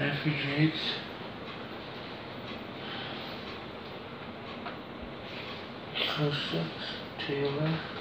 refugees. Your left.